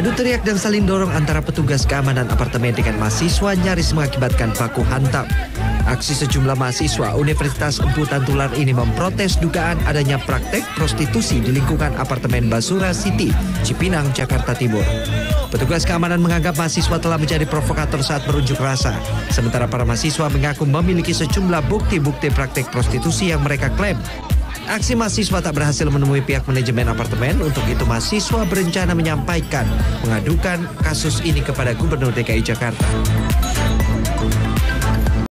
Adu teriak dan saling dorong antara petugas keamanan apartemen dengan mahasiswa nyaris mengakibatkan baku hantam. Aksi sejumlah mahasiswa Universitas Empu Tantular ini memprotes dugaan adanya praktek prostitusi di lingkungan apartemen Basura City, Cipinang, Jakarta Timur. Petugas keamanan menganggap mahasiswa telah menjadi provokator saat berunjuk rasa. Sementara para mahasiswa mengaku memiliki sejumlah bukti-bukti praktek prostitusi yang mereka klaim. Aksi mahasiswa tak berhasil menemui pihak manajemen apartemen. Untuk itu mahasiswa berencana menyampaikan mengadukan kasus ini kepada Gubernur DKI Jakarta.